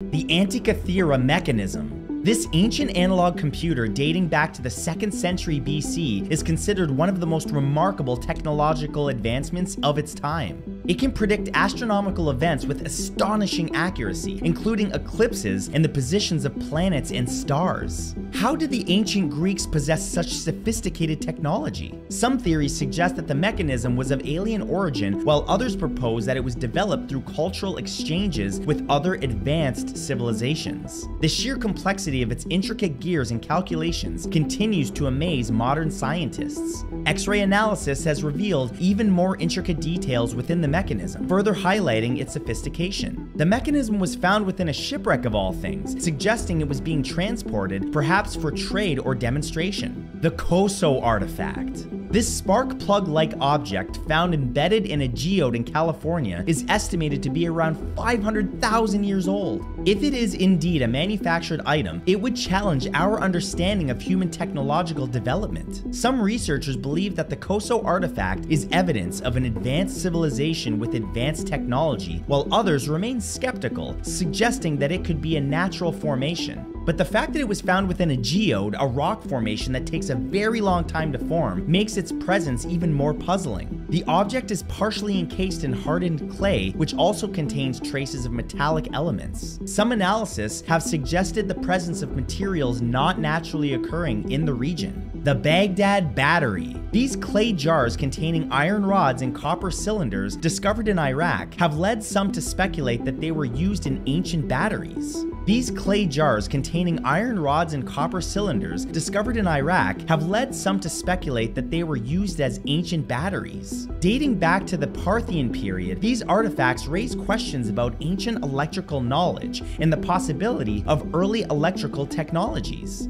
The Antikythera mechanism. This ancient analog computer dating back to the 2nd century BC is considered one of the most remarkable technological advancements of its time. It can predict astronomical events with astonishing accuracy, including eclipses and the positions of planets and stars. How did the ancient Greeks possess such sophisticated technology? Some theories suggest that the mechanism was of alien origin, while others propose that it was developed through cultural exchanges with other advanced civilizations. The sheer complexity of its intricate gears and calculations continues to amaze modern scientists. X-ray analysis has revealed even more intricate details within the mechanism, further highlighting its sophistication. The mechanism was found within a shipwreck of all things, suggesting it was being transported, perhaps for trade or demonstration. The Coso artifact. This spark plug-like object found embedded in a geode in California is estimated to be around 500,000 years old. If it is indeed a manufactured item, it would challenge our understanding of human technological development. Some researchers believe that the Coso artifact is evidence of an advanced civilization with advanced technology, while others remain skeptical, suggesting that it could be a natural formation. But the fact that it was found within a geode, a rock formation that takes a very long time to form, makes its presence even more puzzling. The object is partially encased in hardened clay, which also contains traces of metallic elements. Some analysis have suggested the presence of materials not naturally occurring in the region. The Baghdad Battery. These clay jars containing iron rods and copper cylinders discovered in Iraq have led some to speculate that they were used in ancient batteries. These clay jars containing iron rods and copper cylinders discovered in Iraq have led some to speculate that they were used as ancient batteries. Dating back to the Parthian period, these artifacts raise questions about ancient electrical knowledge and the possibility of early electrical technologies.